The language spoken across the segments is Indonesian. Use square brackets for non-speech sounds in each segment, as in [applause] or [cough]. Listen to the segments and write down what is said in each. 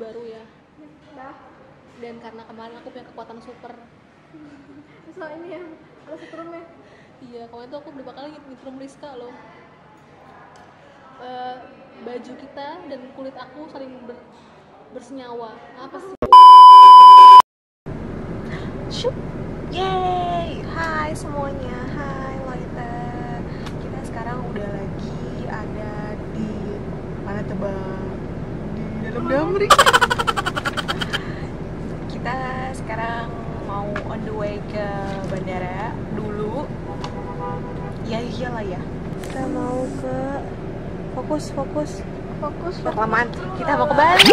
baru ya. Dan karena kemarin aku punya kekuatan super. [laughs] So ini yang ada setrumnya. iya kemarin tuh aku berapa kali nyetrum Rizka loh. Eh, baju kita dan kulit aku saling ber- bersenyawa. Apa sih. Yeay, hai semuanya, hai Loita. Kita sekarang udah lagi ada di mana tebak Damri. Kita sekarang mau on the way ke bandara dulu. Ya iyalah ya. Kita mau ke fokus fokus Fokus. kelamaan kita mau ke Bali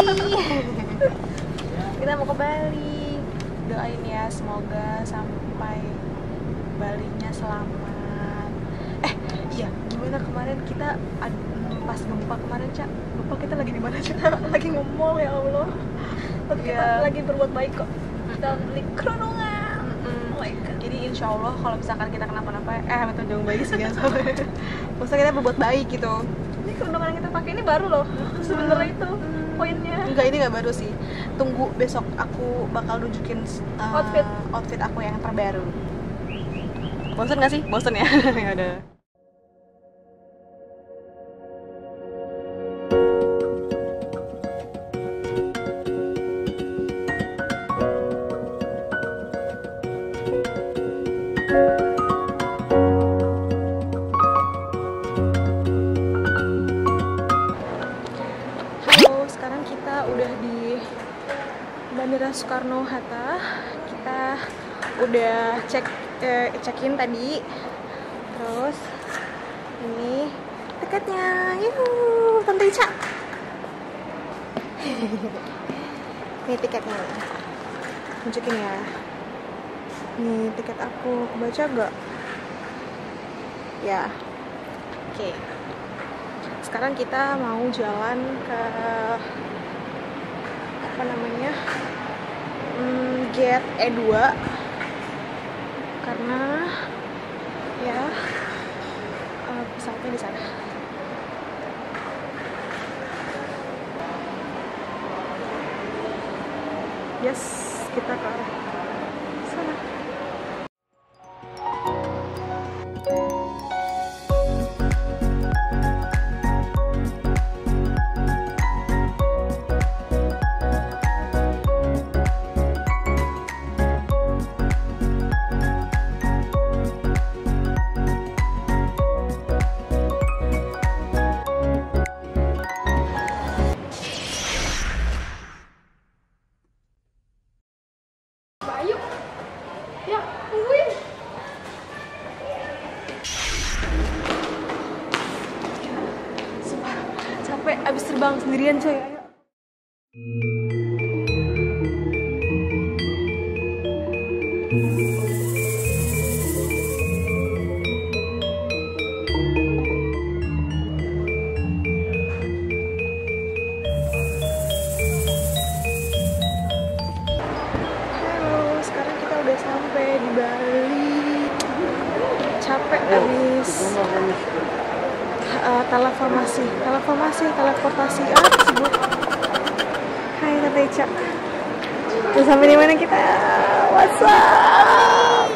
kita mau ke Bali doain ya semoga sampai Balinya selamat eh iya gimana kemarin kita pas gempa kemarin cak lupa kita lagi di mana cak [laughs] lagi nge-mall ya Allah. Tapi kita Iya. lagi berbuat baik kok. Kita beli kerudungan. Oh jadi insya Allah kalau misalkan kita kenapa-napa eh betul jauh baik sih ya [laughs] maksudnya kita berbuat baik gitu Ini kerudungan yang kita pakai ini baru loh. Sebenarnya itu poinnya. Enggak, ini nggak baru sih. Tunggu besok aku bakal nunjukin uh, Outfit. outfit aku yang terbaru. Bosen gak sih? Bosen ya? [laughs] ya udah. Bandara Soekarno Hatta. Kita udah cek eh, check tadi. Terus ini tiketnya. Yuhu, Tante Ica. [laughs] ini tiketnya. Tunjukin ya. Nih tiket aku, kebaca gak? Ya. Oke sekarang kita mau jalan ke apa namanya hmm, gate E2 karena ya eh, pesawatnya di sana. Yes kita ke arah Yên teleformasi, teleformasi, teleportasi apa tersebut? Hai Tante Ica. Udah sampai di mana kita? What's up?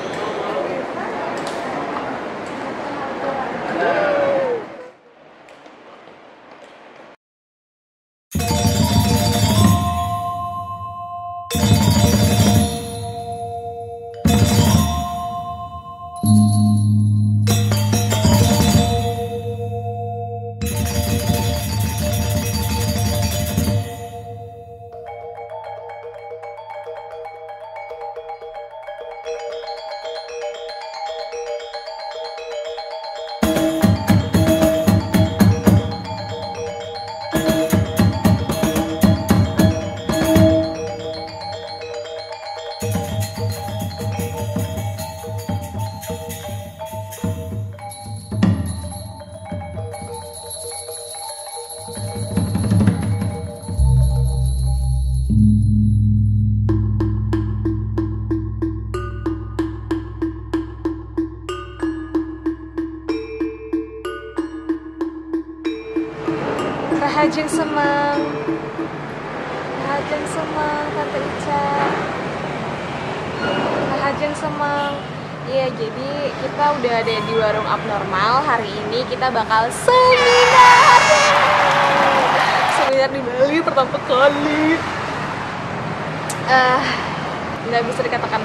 Hajeng Semang Hajeng Semang Tante Ica Hajeng Semang Iya, jadi kita udah ada di warung abnormal. Hari ini kita bakal seminar. Seminar di Bali pertama kali. Eh, nggak bisa dikatakan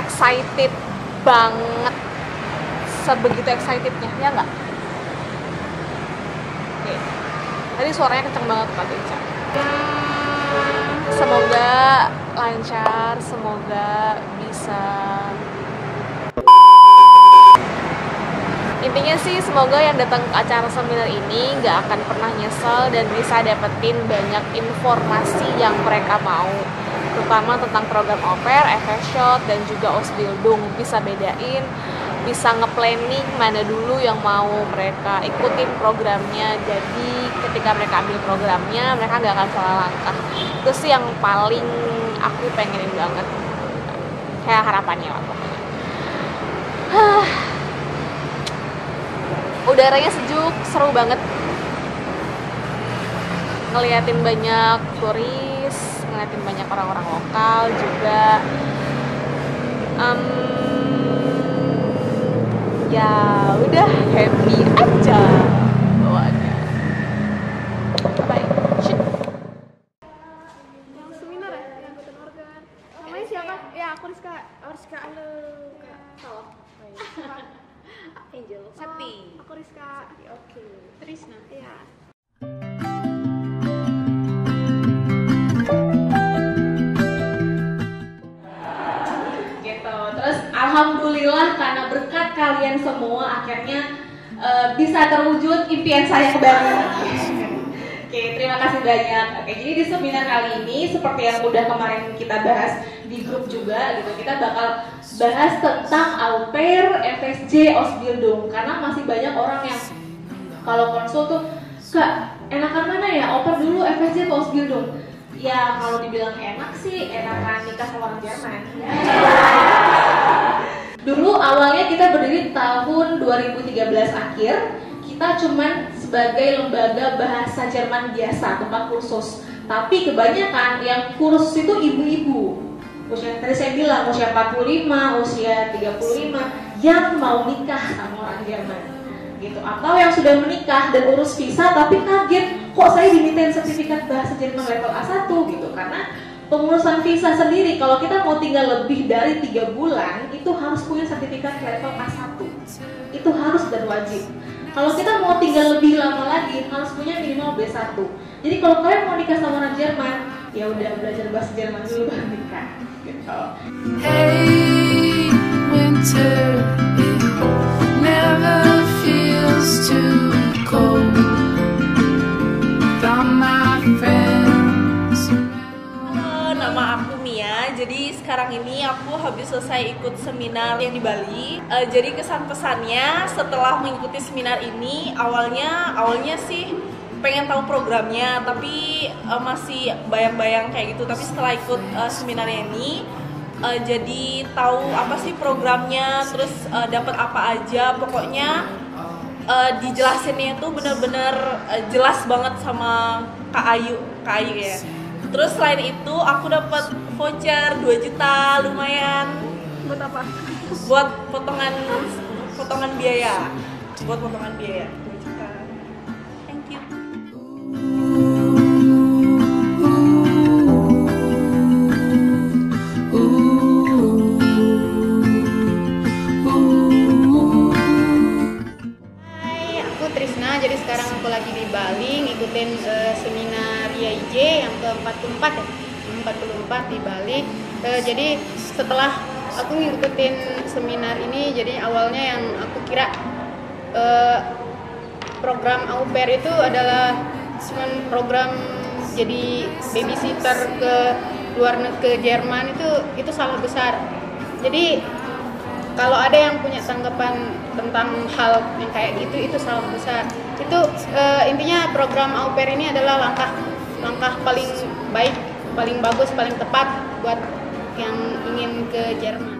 excited banget sebegitu excitednya ya nggak oke tadi suaranya kenceng banget Beca Hmm, semoga lancar semoga bisa. Intinya sih semoga yang datang ke acara seminar ini nggak akan pernah nyesel dan bisa dapetin banyak informasi yang mereka mau. Terutama tentang program oper, efek shot, dan juga osbildung bisa bedain bisa nge-planning mana dulu yang mau mereka ikutin programnya. Jadi ketika mereka ambil programnya mereka nggak akan salah langkah. Itu sih yang paling aku pengenin banget. Kayak harapannya lah pokoknya. [sighs] Udaranya sejuk seru banget. Ngeliatin banyak turis ngeliatin banyak orang-orang lokal juga. Ya udah happy aja bawaannya bye Shit. Yang seminar ya, yang ikutan organ. Namanya siapa? Ya, aku Rizka. Oh, Rizka halo. Kak. salah? Angel Oh, Aku Rizka. Oke. Trisna Iya. gitu terus alhamdulillah karena berkat kalian semua akhirnya eh, bisa terwujud impian saya kembali? Oke terima kasih banyak. Oke jadi di seminar kali ini seperti yang udah kemarin kita bahas di grup juga gitu kita bakal bahas tentang au pair, FSJ, Osbildung. Karena masih banyak orang yang kalau konsul tuh kak enakan mana ya? Oper dulu FSJ atau Osbildung. Ya kalau dibilang enak sih enakan nikah sama orang Jerman tahun 2013 akhir kita cuman sebagai lembaga bahasa Jerman biasa tempat kursus. Tapi kebanyakan yang kursus itu ibu-ibu. Usia tadi saya bilang usia 45 usia 35 yang mau nikah sama orang Jerman. Gitu. Atau yang sudah menikah dan urus visa tapi kaget kok saya dimintain sertifikat bahasa Jerman level A1 gitu. Karena pengurusan visa sendiri kalau kita mau tinggal lebih dari tiga bulan itu harus punya sertifikat level A1 itu harus dan wajib. Kalau kita mau tinggal lebih lama lagi harus punya minimal B1 jadi kalau kalian mau nikah sama orang Jerman ya udah belajar bahasa Jerman dulu baru nikah. Gitu Hey, winter, it never feels too sekarang ini aku habis selesai ikut seminar yang di Bali. Eh, jadi kesan pesannya setelah mengikuti seminar ini, awalnya awalnya sih pengen tahu programnya, tapi eh, masih bayang-bayang kayak gitu. Tapi setelah ikut eh, seminarnya ini, eh, jadi tahu apa sih programnya, terus eh, dapat apa aja. Pokoknya eh, dijelasinnya itu bener-bener eh, jelas banget sama Kak Ayu, Kak Ayu ya. Terus selain itu aku dapat voucher 2 juta lumayan Buat apa? buat potongan potongan biaya. Buat potongan biaya jadi setelah aku ngikutin seminar ini jadi awalnya yang aku kira eh, program au pair itu adalah cuman program jadi babysitter ke luar ke Jerman itu itu salah besar. Jadi kalau ada yang punya tanggapan tentang hal yang kayak gitu itu salah besar itu eh, intinya program au pair ini adalah langkah langkah paling baik paling bagus paling tepat buat yang ingin ke Jerman